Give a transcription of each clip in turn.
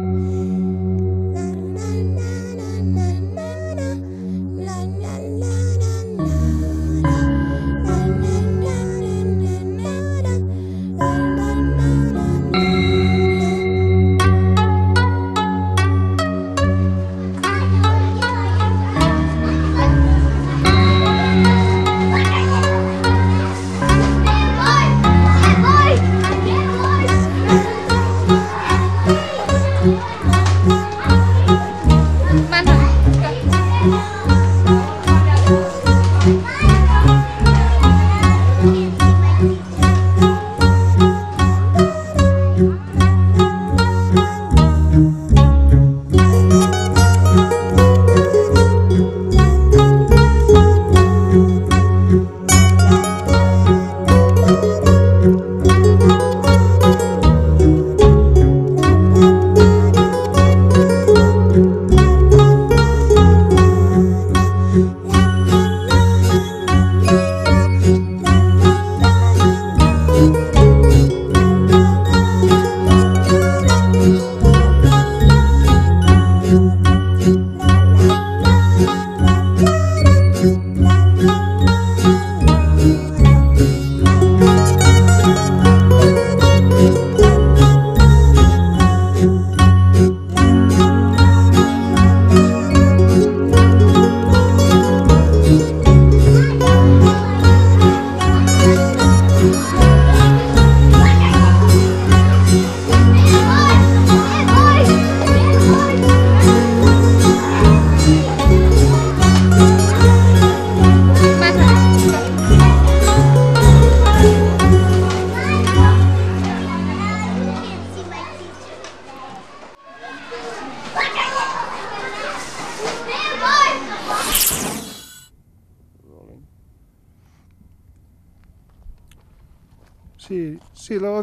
Sí,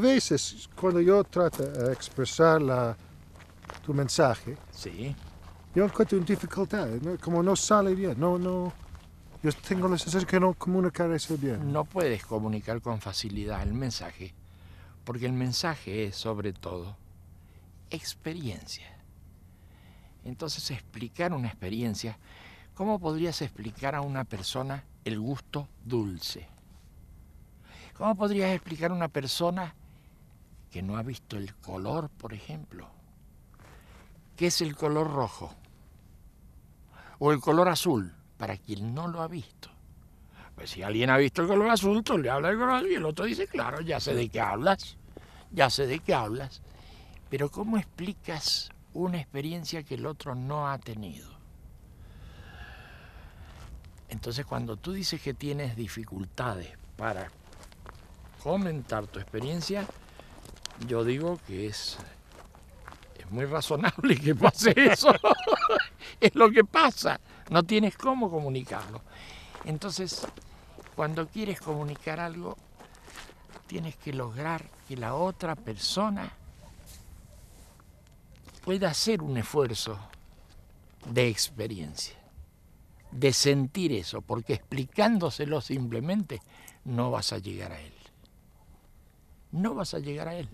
veces cuando yo trato de expresar la, tu mensaje, Sí. yo encuentro dificultad, ¿no? como no sale bien, no, no, yo tengo la sensación que no comunicar eso bien. No puedes comunicar con facilidad el mensaje, porque el mensaje es sobre todo experiencia. Entonces, explicar una experiencia, ¿cómo podrías explicar a una persona el gusto dulce? ¿Cómo podrías explicar a una persona que no ha visto el color, por ejemplo? ¿Qué es el color rojo? O el color azul, para quien no lo ha visto. Pues si alguien ha visto el color azul, tú le hablas del color azul y el otro dice, claro, ya sé de qué hablas, ya sé de qué hablas. Pero ¿cómo explicas una experiencia que el otro no ha tenido? Entonces cuando tú dices que tienes dificultades para comentar tu experiencia, yo digo que es, es muy razonable que pase eso. es lo que pasa. No tienes cómo comunicarlo. Entonces, cuando quieres comunicar algo, tienes que lograr que la otra persona pueda hacer un esfuerzo de experiencia, de sentir eso, porque explicándoselo simplemente no vas a llegar a él. No vas a llegar a él.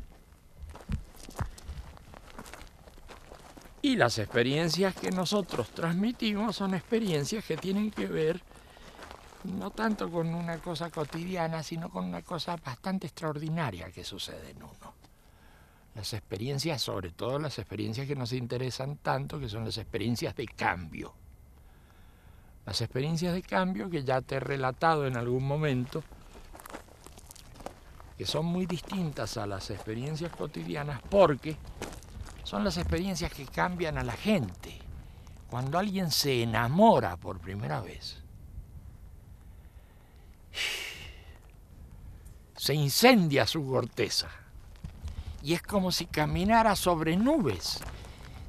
Y las experiencias que nosotros transmitimos son experiencias que tienen que ver no tanto con una cosa cotidiana, sino con una cosa bastante extraordinaria que sucede en uno. Las experiencias, sobre todo las experiencias que nos interesan tanto, que son las experiencias de cambio. Las experiencias de cambio que ya te he relatado en algún momento, que son muy distintas a las experiencias cotidianas porque son las experiencias que cambian a la gente. Cuando alguien se enamora por primera vez, se incendia su corteza y es como si caminara sobre nubes.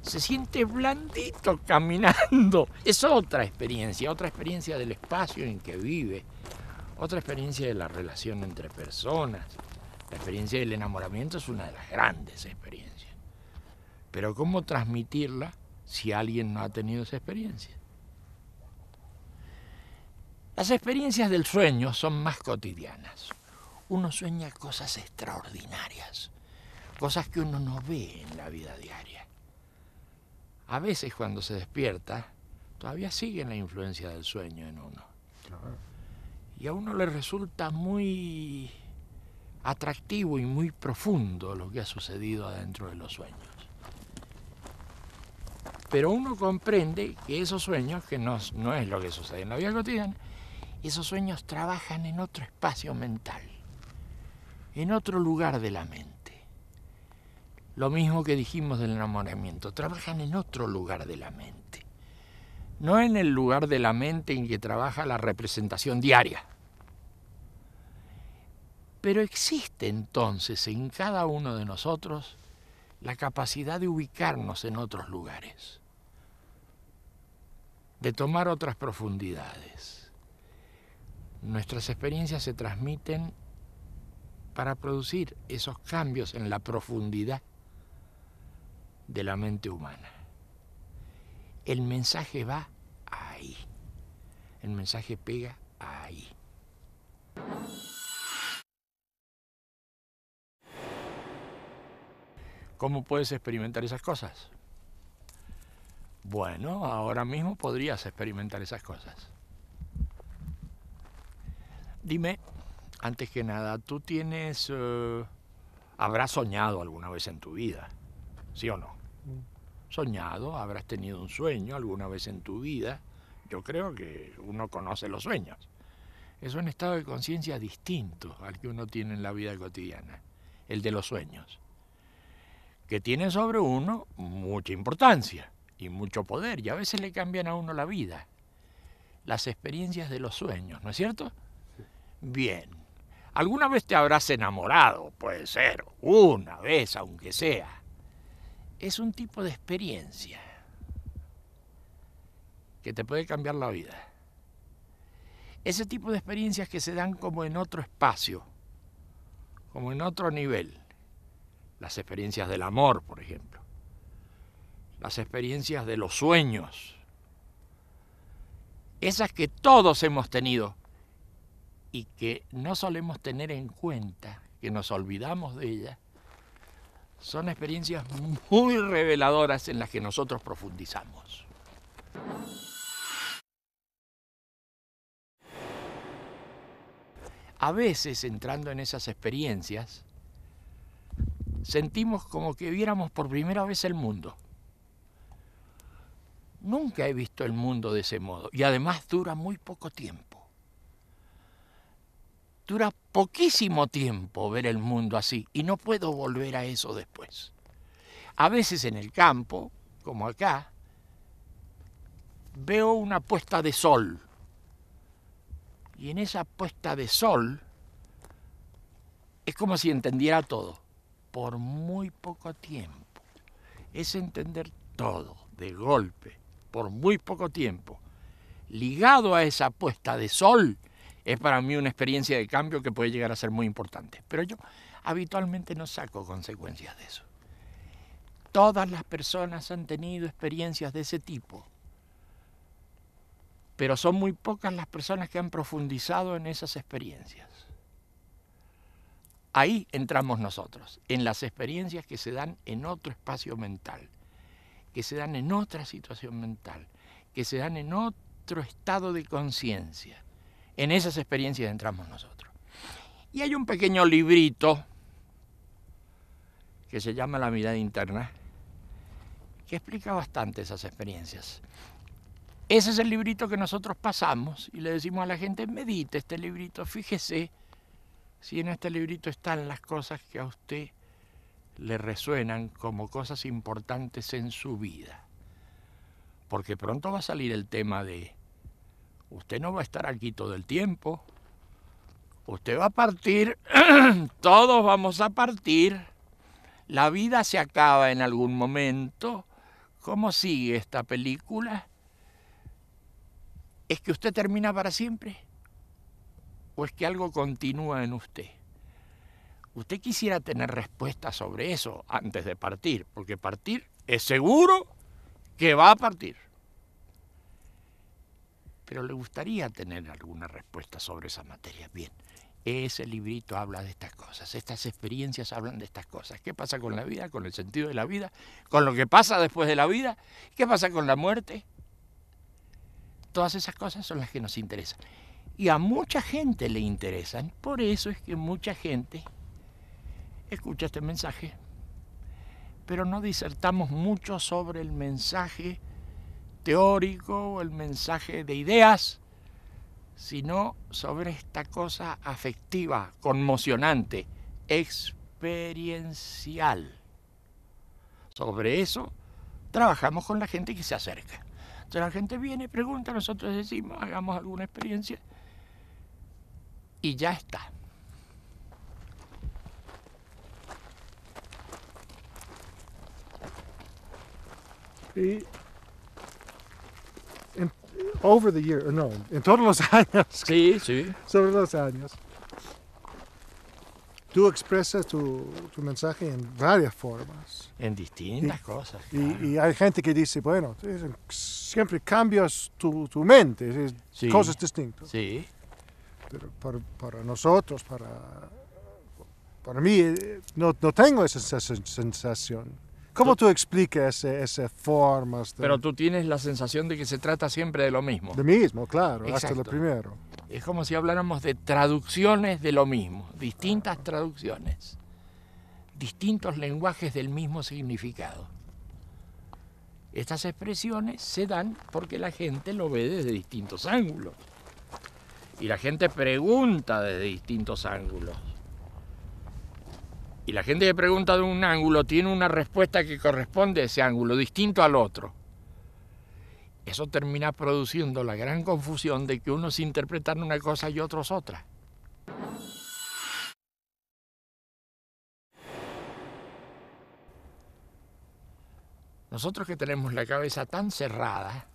Se siente blandito caminando. Es otra experiencia, otra experiencia del espacio en que vive, otra experiencia de la relación entre personas. La experiencia del enamoramiento es una de las grandes experiencias. Pero ¿cómo transmitirla si alguien no ha tenido esa experiencia? Las experiencias del sueño son más cotidianas. Uno sueña cosas extraordinarias, cosas que uno no ve en la vida diaria. a veces cuando se despierta, todavía sigue la influencia del sueño en uno. Y a uno le resulta muy atractivo y muy profundo lo que ha sucedido adentro de los sueños. Pero uno comprende que esos sueños, que no, no es lo que sucede en la vida cotidiana, esos sueños trabajan en otro espacio mental, en otro lugar de la mente. Lo mismo que dijimos del enamoramiento, trabajan en otro lugar de la mente. No en el lugar de la mente en que trabaja la representación diaria. Pero existe entonces en cada uno de nosotros la capacidad de ubicarnos en otros lugares, de tomar otras profundidades. Nuestras experiencias se transmiten para producir esos cambios en la profundidad de la mente humana. El mensaje va ahí. El mensaje pega ahí. ¿Cómo puedes experimentar esas cosas? Bueno, ahora mismo podrías experimentar esas cosas. Dime, antes que nada, ¿tú tienes... Eh, habrás soñado alguna vez en tu vida? ¿Sí o no? Soñado, habrás tenido un sueño alguna vez en tu vida. Yo creo que uno conoce los sueños. Es un estado de conciencia distinto al que uno tiene en la vida cotidiana, el de los sueños, que tiene sobre uno mucha importancia y mucho poder y a veces le cambian a uno la vida. Las experiencias de los sueños, ¿no es cierto? Bien. ¿Alguna vez te habrás enamorado? Puede ser, una vez aunque sea es un tipo de experiencia que te puede cambiar la vida. Ese tipo de experiencias que se dan como en otro espacio, como en otro nivel. Las experiencias del amor, por ejemplo. Las experiencias de los sueños. Esas que todos hemos tenido y que no solemos tener en cuenta, que nos olvidamos de ellas son experiencias muy reveladoras en las que nosotros profundizamos. A veces, entrando en esas experiencias, sentimos como que viéramos por primera vez el mundo. Nunca he visto el mundo de ese modo y además dura muy poco tiempo. Dura poquísimo tiempo ver el mundo así y no puedo volver a eso después. A veces en el campo, como acá, veo una puesta de sol. Y en esa puesta de sol es como si entendiera todo, por muy poco tiempo. Es entender todo de golpe, por muy poco tiempo. Ligado a esa puesta de sol, es para mí una experiencia de cambio que puede llegar a ser muy importante. Pero yo habitualmente no saco consecuencias de eso. Todas las personas han tenido experiencias de ese tipo, pero son muy pocas las personas que han profundizado en esas experiencias. Ahí entramos nosotros, en las experiencias que se dan en otro espacio mental, que se dan en otra situación mental, que se dan en otro estado de conciencia. En esas experiencias entramos nosotros. Y hay un pequeño librito que se llama La mirada interna, que explica bastante esas experiencias. Ese es el librito que nosotros pasamos y le decimos a la gente, medite este librito, fíjese si en este librito están las cosas que a usted le resuenan como cosas importantes en su vida. Porque pronto va a salir el tema de Usted no va a estar aquí todo el tiempo. Usted va a partir, todos vamos a partir. La vida se acaba en algún momento. ¿Cómo sigue esta película? ¿Es que usted termina para siempre? ¿O es que algo continúa en usted? Usted quisiera tener respuesta sobre eso antes de partir, porque partir es seguro que va a partir pero le gustaría tener alguna respuesta sobre esa materia. Bien, ese librito habla de estas cosas, estas experiencias hablan de estas cosas. ¿Qué pasa con la vida, con el sentido de la vida, con lo que pasa después de la vida? ¿Qué pasa con la muerte? Todas esas cosas son las que nos interesan. Y a mucha gente le interesan. Por eso es que mucha gente escucha este mensaje. Pero no disertamos mucho sobre el mensaje teórico o el mensaje de ideas sino sobre esta cosa afectiva, conmocionante, experiencial. Sobre eso trabajamos con la gente que se acerca. Entonces la gente viene, pregunta, nosotros decimos, hagamos alguna experiencia y ya está. Y over the year, no, en todos los años. Sí, sí. Sobre los años. Tú expresas tu, tu mensaje en varias formas. En distintas Y- cosas. Y, claro. y hay gente que dice, bueno, siempre cambias tu, tu mente, es Sí. cosas distintas. Sí. Pero para, para nosotros, para, para mí, eh, no, no tengo esa sens- sensación. ¿Cómo tú explicas ese- esas formas de, Pero tú tienes la sensación de que se trata siempre de lo mismo. de mismo, claro, hasta lo primero? Es como si habláramos de traducciones de lo mismo, distintas traducciones, distintos lenguajes del mismo significado. Estas expresiones se dan porque la gente lo ve desde distintos ángulos. Y la gente pregunta desde distintos ángulos. Y la gente que pregunta de un ángulo tiene una respuesta que corresponde a ese ángulo, distinto al otro. Eso termina produciendo la gran confusión de que unos interpretan una cosa y otros otra. Nosotros que tenemos la cabeza tan cerrada,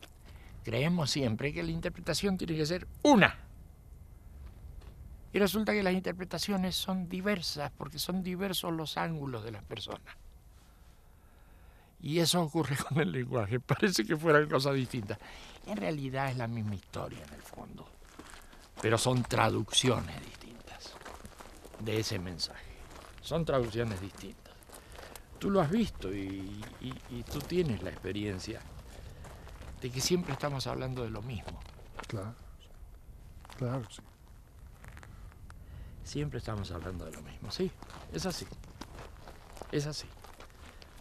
creemos siempre que la interpretación tiene que ser una. Y resulta que las interpretaciones son diversas porque son diversos los ángulos de las personas. Y eso ocurre con el lenguaje. Parece que fueran cosas distintas. En realidad es la misma historia en el fondo. Pero son traducciones distintas de ese mensaje. Son traducciones distintas. Tú lo has visto y, tú tienes la experiencia de que siempre estamos hablando de lo mismo. Claro, claro, sí. Siempre estamos hablando de lo mismo. Sí, es así. Es así.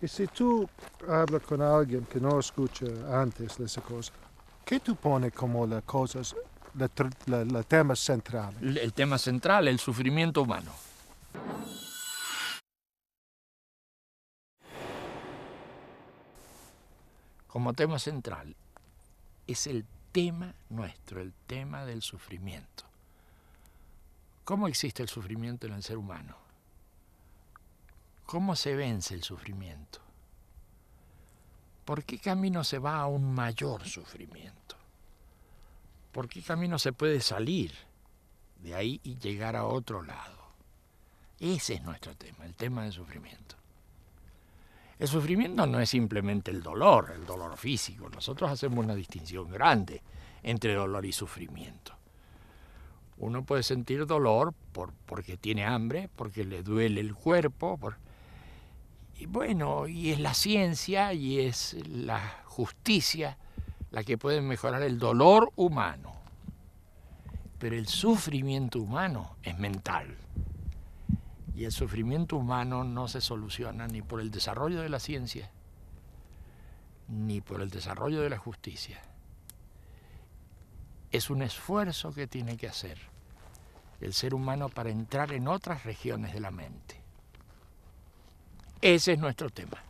Y si tú hablas con alguien que no escucha antes de esa cosa, ¿qué tú pones como las cosas, la, tr- la- la tema central? El el tema central, el sufrimiento humano. Como tema central, es el tema nuestro, el tema del sufrimiento. ¿Cómo existe el sufrimiento en el ser humano? ¿Cómo se vence el sufrimiento? ¿Por qué camino se va a un mayor sufrimiento? ¿Por qué camino se puede salir de ahí y llegar a otro lado? Ese es nuestro tema, el tema del sufrimiento. El sufrimiento no es simplemente el dolor, el dolor físico. Nosotros hacemos una distinción grande entre dolor y sufrimiento. Uno puede sentir dolor por, porque tiene hambre, porque le duele el cuerpo. Y bueno, y es la ciencia y es la justicia la que puede mejorar el dolor humano. Pero el sufrimiento humano es mental. Y el sufrimiento humano no se soluciona ni por el desarrollo de la ciencia, ni por el desarrollo de la justicia. Es un esfuerzo que tiene que hacer el ser humano para entrar en otras regiones de la mente. Ese es nuestro tema.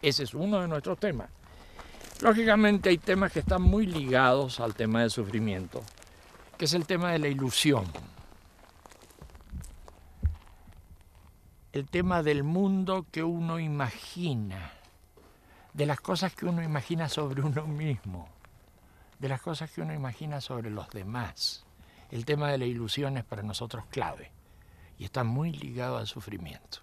Ese es uno de nuestros temas. Lógicamente hay temas que están muy ligados al tema del sufrimiento, que es el tema de la ilusión. El tema del mundo que uno imagina, de las cosas que uno imagina sobre uno mismo, de las cosas que uno imagina sobre los demás. El tema de la ilusión es para nosotros clave y está muy ligado al sufrimiento.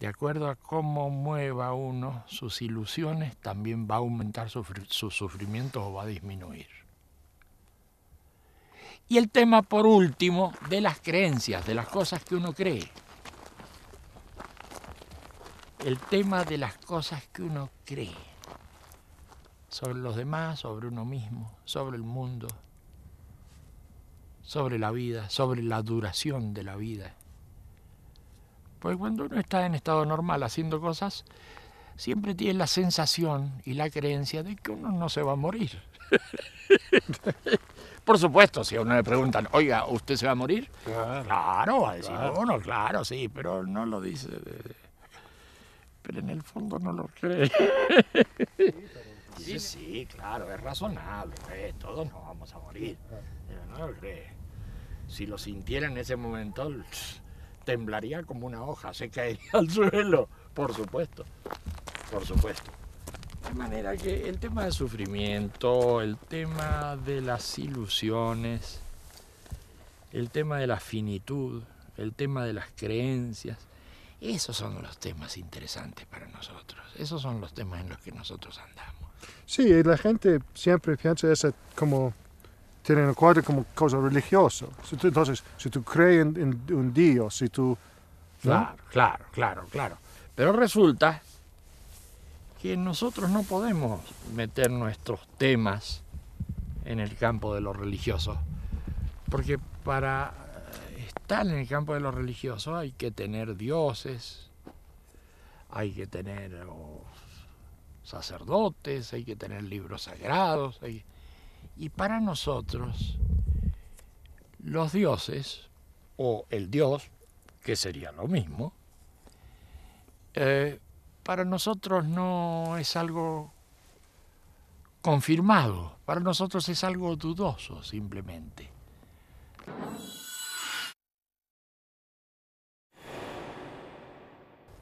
De acuerdo a cómo mueva uno sus ilusiones, también va a aumentar su, su sufrimiento o va a disminuir. Y el tema, por último, de las creencias, de las cosas que uno cree. El tema de las cosas que uno cree. Sobre los demás, sobre uno mismo, sobre el mundo, sobre la vida, sobre la duración de la vida. Porque cuando uno está en estado normal haciendo cosas, siempre tiene la sensación y la creencia de que uno no se va a morir. Por supuesto, si a uno le preguntan, oiga, ¿usted se va a morir? Claro, va a decir claro. claro, sí, pero no lo dice. Pero en el fondo no lo cree. Sí, sí, claro, es razonable. Eh, todos nos vamos a morir. Pero no lo cree. Si lo sintiera en ese momento, temblaría como una hoja, se caería al suelo, por supuesto. Por supuesto. De manera que el tema del sufrimiento, el tema de las ilusiones, el tema de la finitud, el tema de las creencias, esos son los temas interesantes para nosotros. Esos son los temas en los que nosotros andamos. Sí, la gente siempre piensa eso como tiene un cuadro como cosa religiosa. Entonces, si tú crees en, un Dios, si tú... Claro, claro, claro, claro. Pero resulta que nosotros no podemos meter nuestros temas en el campo de lo religioso, porque para estar en el campo de lo religioso hay que tener dioses, hay que tener sacerdotes, hay que tener libros sagrados, y para nosotros los dioses, o el dios, que sería lo mismo, eh, para nosotros no es algo confirmado, para nosotros es algo dudoso simplemente.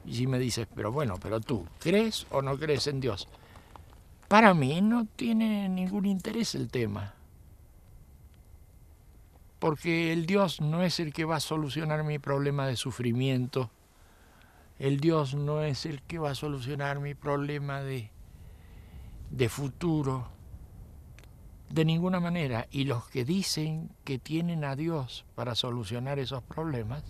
Y si me dices, pero bueno, pero tú, ¿crees o no crees en Dios? Para mí no tiene ningún interés el tema. Porque el Dios no es el que va a solucionar mi problema de sufrimiento el Dios no es el que va a solucionar mi problema de, de futuro, de ninguna manera. Y los que dicen que tienen a Dios para solucionar esos problemas,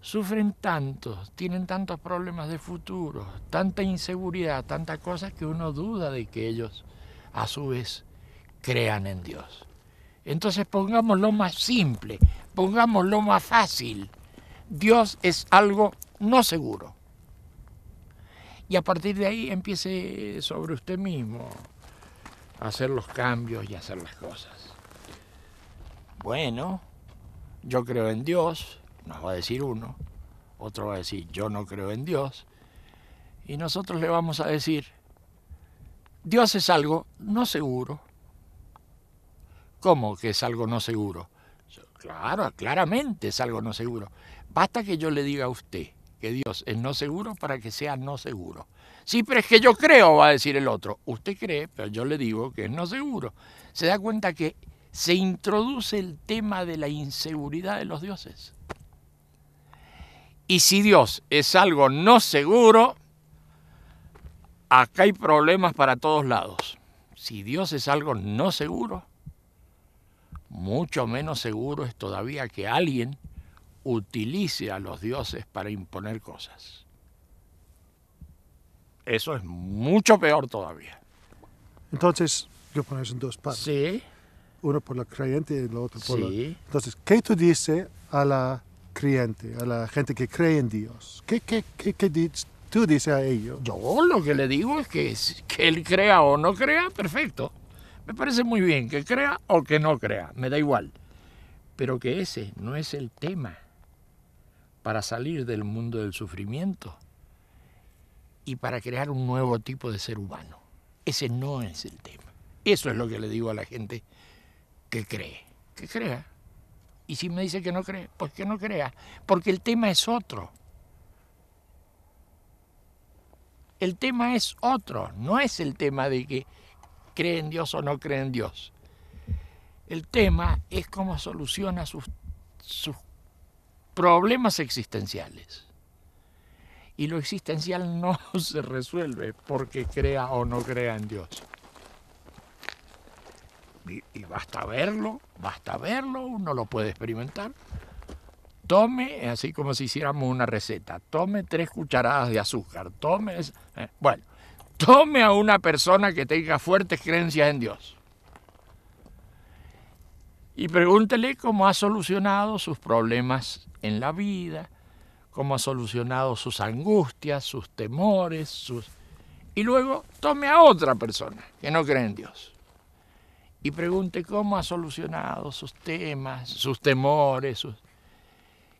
sufren tanto, tienen tantos problemas de futuro, tanta inseguridad, tantas cosas que uno duda de que ellos a su vez crean en Dios. Entonces pongámoslo más simple, pongámoslo más fácil. Dios es algo no seguro. Y a partir de ahí empiece sobre usted mismo a hacer los cambios y hacer las cosas. Bueno, yo creo en Dios, nos va a decir uno, otro va a decir yo no creo en Dios, y nosotros le vamos a decir, Dios es algo no seguro. ¿Cómo que es algo no seguro? Claro, claramente es algo no seguro. Basta que yo le diga a usted, que Dios es no seguro para que sea no seguro. Sí, pero es que yo creo, va a decir el otro. Usted cree, pero yo le digo que es no seguro. Se da cuenta que se introduce el tema de la inseguridad de los dioses. Y si Dios es algo no seguro, acá hay problemas para todos lados. Si Dios es algo no seguro, mucho menos seguro es todavía que alguien utilice a los dioses para imponer cosas. Eso es mucho peor todavía. Entonces, yo pongo en dos partes. Sí. Uno por la creyente y el otro por sí. Entonces, ¿qué tú dices a la creyente, a la gente que cree en Dios? ¿Qué, qué, qué, qué tú dices a ellos? Yo lo que le digo es que, que él crea o no crea, perfecto. Me parece muy bien que crea o que no crea, me da igual. Pero que ese no es el tema para salir del mundo del sufrimiento y para crear un nuevo tipo de ser humano. Ese no es el tema. Eso es lo que le digo a la gente que cree, que crea. Y si me dice que no cree, pues que no crea, porque el tema es otro. El tema es otro, no es el tema de que cree en Dios o no cree en Dios. El tema es cómo soluciona sus, sus problemas existenciales. Y lo existencial no se resuelve porque crea o no crea en Dios. Y, basta verlo, basta verlo, uno lo puede experimentar. Tome, así como si hiciéramos una receta, tome tres cucharadas de azúcar, tome, eh, bueno, tome a una persona que tenga fuertes creencias en Dios y pregúntele cómo ha solucionado sus problemas en la vida, cómo ha solucionado sus angustias, sus temores, sus... Y luego tome a otra persona que no cree en Dios y pregunte cómo ha solucionado sus temas, sus temores.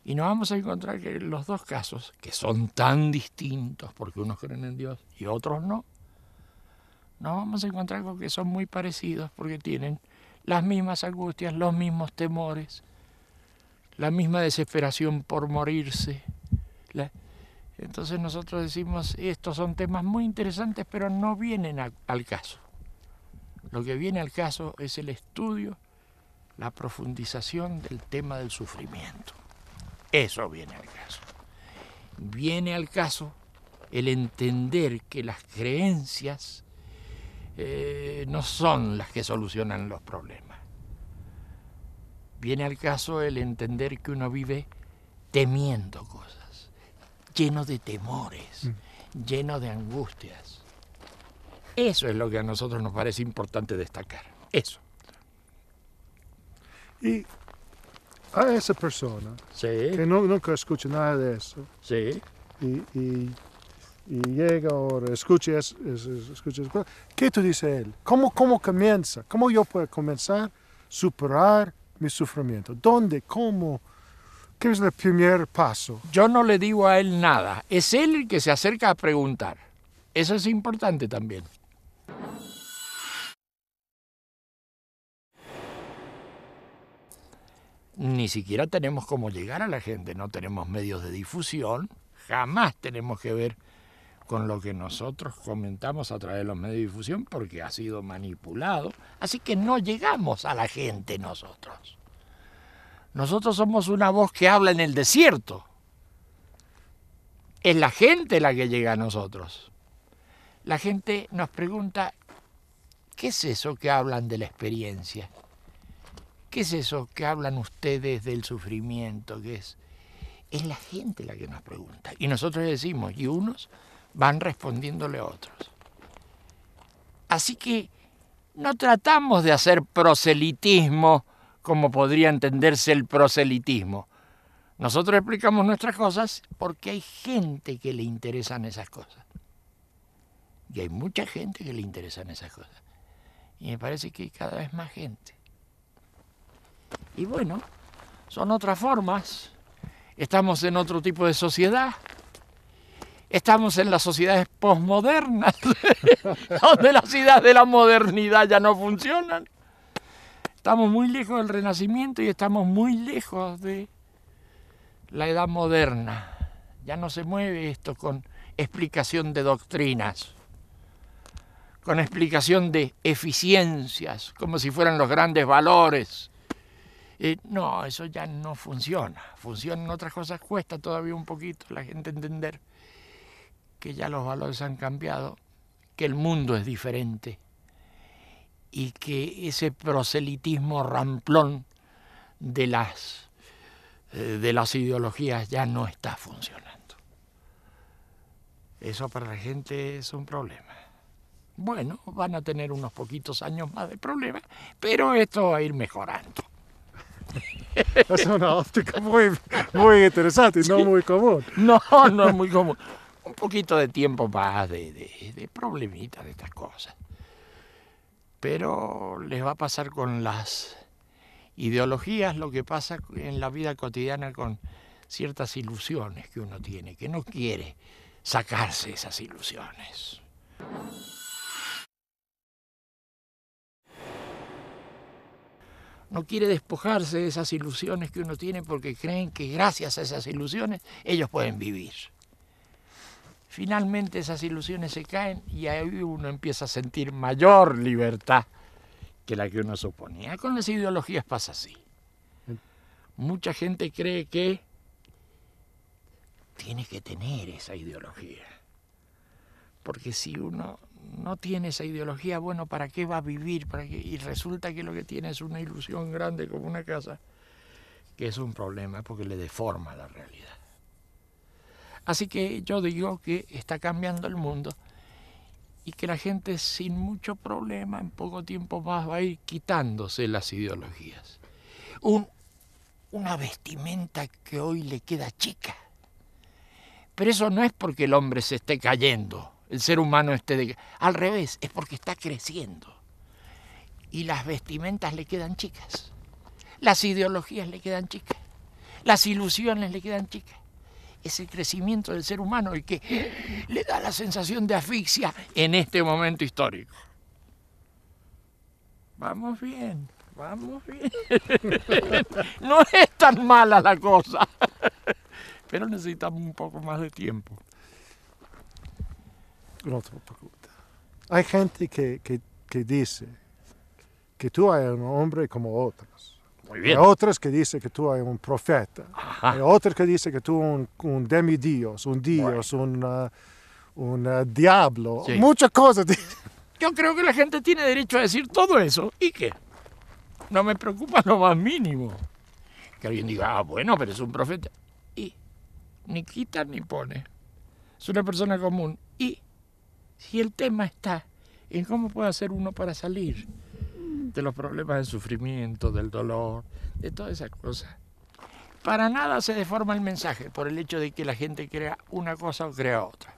Y nos vamos a encontrar que los dos casos, que son tan distintos porque unos creen en Dios y otros no, nos vamos a encontrar con que son muy parecidos porque tienen las mismas angustias, los mismos temores, la misma desesperación por morirse. Entonces nosotros decimos, estos son temas muy interesantes, pero no vienen al caso. Lo que viene al caso es el estudio, la profundización del tema del sufrimiento. Eso viene al caso. Viene al caso el entender que las creencias eh, no son las que solucionan los problemas. Viene al caso el entender que uno vive temiendo cosas, lleno de temores, lleno de angustias. Eso es lo que a nosotros nos parece importante destacar. Eso. Y a esa persona Sí, que no, nunca escucha nada de eso sí. y, y- y llega ahora, escucha, es- es- es- escucha ¿qué tú dices él? ¿Cómo, ¿Cómo comienza? ¿Cómo yo puedo comenzar a superar mi sufrimiento? ¿Dónde? ¿Cómo? ¿Qué es el primer paso? Yo no le digo a él nada. Es él el que se acerca a preguntar. Eso es importante también. Ni siquiera tenemos cómo llegar a la gente, no tenemos medios de difusión, jamás tenemos que ver con lo que nosotros comentamos a través de los medios de difusión porque ha sido manipulado, así que no llegamos a la gente nosotros. Nosotros somos una voz que habla en el desierto. Es la gente la que llega a nosotros. La gente nos pregunta, ¿qué es eso que hablan de la experiencia? ¿Qué es eso que hablan ustedes del sufrimiento? ¿Qué es? Es la gente la que nos pregunta. Y nosotros decimos, y unos van respondiéndole a otros. Así que no tratamos de hacer proselitismo como podría entenderse el proselitismo. Nosotros explicamos nuestras cosas porque hay gente que le interesan esas cosas. Y hay mucha gente que le interesan esas cosas. Y me parece que hay cada vez más gente. Y bueno, son otras formas. Estamos en otro tipo de sociedad. Estamos en las sociedades posmodernas, donde las ideas de la modernidad ya no funcionan. Estamos muy lejos del Renacimiento y estamos muy lejos de la edad moderna. Ya no se mueve esto con explicación de doctrinas, con explicación de eficiencias, como si fueran los grandes valores. No, eso ya no funciona. Funcionan otras cosas, cuesta todavía un poquito la gente entender que ya los valores han cambiado, que el mundo es diferente y que ese proselitismo ramplón de las, eh, de las ideologías ya no está funcionando. Eso para la gente es un problema. Bueno, van a tener unos poquitos años más de problemas, pero esto va a ir mejorando. Es una óptica muy, muy interesante y no muy común. No, no es muy común. Un poquito de tiempo más de, de, de problemitas de estas cosas. Pero les va a pasar con las ideologías lo que pasa en la vida cotidiana con ciertas ilusiones que uno tiene, que no quiere sacarse esas ilusiones. No quiere despojarse de esas ilusiones que uno tiene porque creen que gracias a esas ilusiones ellos pueden vivir. Finalmente esas ilusiones se caen y ahí uno empieza a sentir mayor libertad que la que uno suponía. Con las ideologías pasa así. Mucha gente cree que tiene que tener esa ideología. Porque si uno no tiene esa ideología, bueno, ¿para qué va a vivir? ¿Para qué? Y resulta que lo que tiene es una ilusión grande como una casa, que es un problema porque le deforma la realidad. Así que yo digo que está cambiando el mundo y que la gente sin mucho problema en poco tiempo más va a ir quitándose las ideologías. Un, una vestimenta que hoy le queda chica. Pero eso no es porque el hombre se esté cayendo, el ser humano esté de... Al revés, es porque está creciendo. Y las vestimentas le quedan chicas. Las ideologías le quedan chicas. Las ilusiones le quedan chicas es el crecimiento del ser humano el que le da la sensación de asfixia en este momento histórico. Vamos bien, vamos bien. No es tan mala la cosa, pero necesitamos un poco más de tiempo. Otra pregunta. Hay gente que, que, que dice que tú eres un hombre como otros Muy Hay bien. otros que dicen que tú eres un profeta. Ajá. Hay otros que dicen que tú eres un, un demidios, un dios, un, uh, un uh, diablo. Sí. Muchas cosas. Yo creo que la gente tiene derecho a decir todo eso. ¿Y qué? No me preocupa lo más mínimo. Que alguien diga, ah, bueno, pero es un profeta. Y ni quita ni pone. Es una persona común. Y si el tema está en cómo puede hacer uno para salir de los problemas del sufrimiento, del dolor, de todas esas cosas. Para nada se deforma el mensaje por el hecho de que la gente crea una cosa o crea otra.